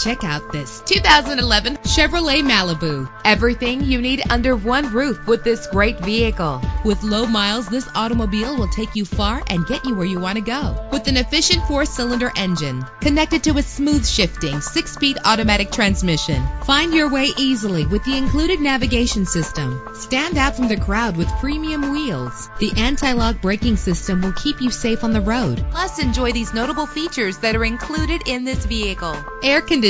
Check out this 2011 Chevrolet Malibu. Everything you need under one roof with this great vehicle. With low miles, this automobile will take you far and get you where you want to go. With an efficient four-cylinder engine connected to a smooth shifting six-speed automatic transmission. Find your way easily with the included navigation system. Stand out from the crowd with premium wheels. The anti-lock braking system will keep you safe on the road. Plus, enjoy these notable features that are included in this vehicle. Air conditioning,